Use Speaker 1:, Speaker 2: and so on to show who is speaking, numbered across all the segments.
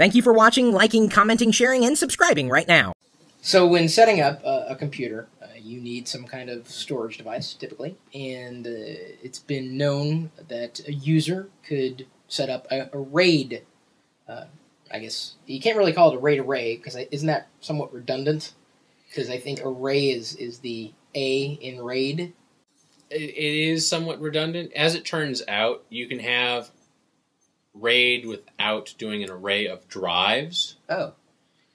Speaker 1: Thank you for watching, liking, commenting, sharing, and subscribing right now.
Speaker 2: So when setting up a, a computer, uh, you need some kind of storage device, typically, and uh, it's been known that a user could set up a, a RAID. Uh, I guess you can't really call it a RAID array because isn't that somewhat redundant? Because I think array is is the A in RAID.
Speaker 3: It, it is somewhat redundant. As it turns out, you can have RAID without doing an array of drives.
Speaker 2: Oh.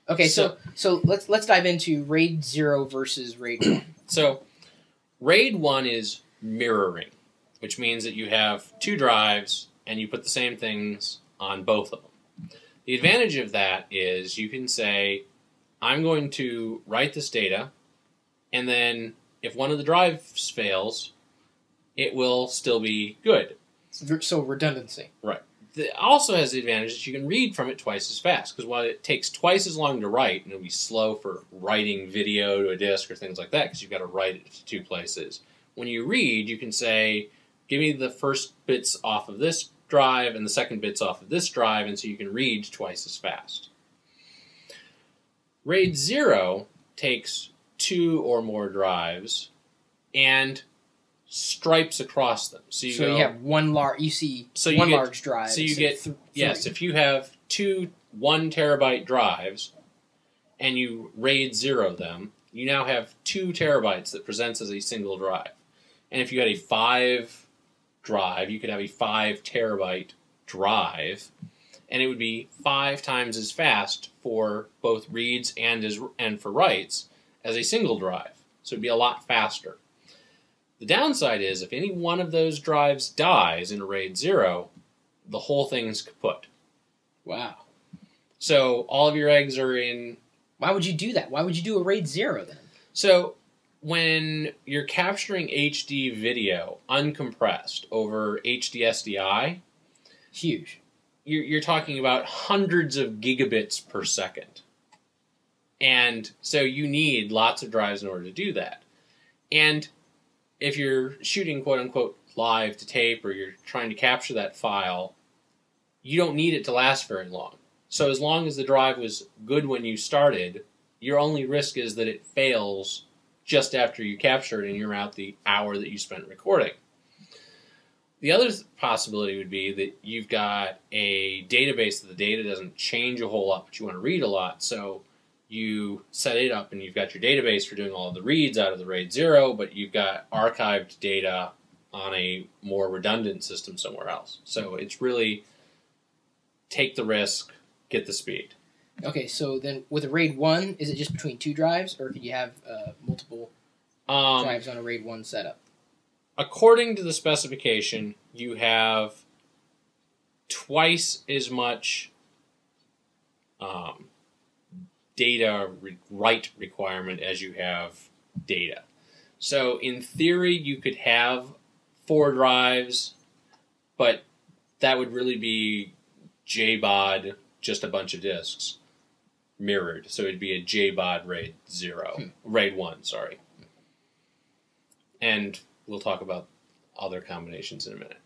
Speaker 2: Okay, so, so so let's let's dive into RAID zero versus RAID one.
Speaker 3: So, RAID 1 is mirroring, which means that you have two drives and you put the same things on both of them. The advantage of that is you can say, I'm going to write this data, and then if one of the drives fails, it will still be good.
Speaker 2: So redundancy.
Speaker 3: Right it also has the advantage that you can read from it twice as fast because while it takes twice as long to write and it'll be slow for writing video to a disk or things like that because you've got to write it to two places. When you read you can say give me the first bits off of this drive and the second bits off of this drive and so you can read twice as fast. Raid 0 takes two or more drives and stripes across them. So you,
Speaker 2: so
Speaker 3: go,
Speaker 2: you have one large. You see
Speaker 3: so
Speaker 2: one
Speaker 3: get,
Speaker 2: large drive.
Speaker 3: So you get th- yes. If you have two one terabyte drives, and you RAID zero them, you now have two terabytes that presents as a single drive. And if you had a five drive, you could have a five terabyte drive, and it would be five times as fast for both reads and as and for writes as a single drive. So it'd be a lot faster. The downside is if any one of those drives dies in a RAID 0, the whole thing's kaput.
Speaker 2: Wow.
Speaker 3: So all of your eggs are in.
Speaker 2: Why would you do that? Why would you do a RAID 0 then?
Speaker 3: So when you're capturing HD video uncompressed over HD SDI,
Speaker 2: huge.
Speaker 3: You're, you're talking about hundreds of gigabits per second. And so you need lots of drives in order to do that. And if you're shooting quote unquote live to tape or you're trying to capture that file, you don't need it to last very long. So as long as the drive was good when you started, your only risk is that it fails just after you capture it and you're out the hour that you spent recording. The other possibility would be that you've got a database that the data doesn't change a whole lot, but you want to read a lot. So you set it up and you've got your database for doing all the reads out of the RAID 0, but you've got archived data on a more redundant system somewhere else. So it's really take the risk, get the speed.
Speaker 2: Okay, so then with a RAID 1, is it just between two drives, or could you have uh, multiple
Speaker 3: um,
Speaker 2: drives on a RAID 1 setup?
Speaker 3: According to the specification, you have twice as much um, data re- write requirement as you have data. So in theory, you could have four drives, but that would really be JBOD, just a bunch of disks, mirrored. So it'd be a JBOD RAID zero, hmm. RAID one, sorry. And we'll talk about other combinations in a minute.